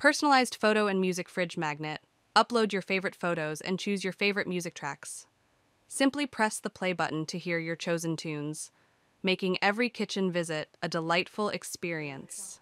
Personalized photo and music fridge magnet. Upload your favorite photos and choose your favorite music tracks. Simply press the play button to hear your chosen tunes, making every kitchen visit a delightful experience.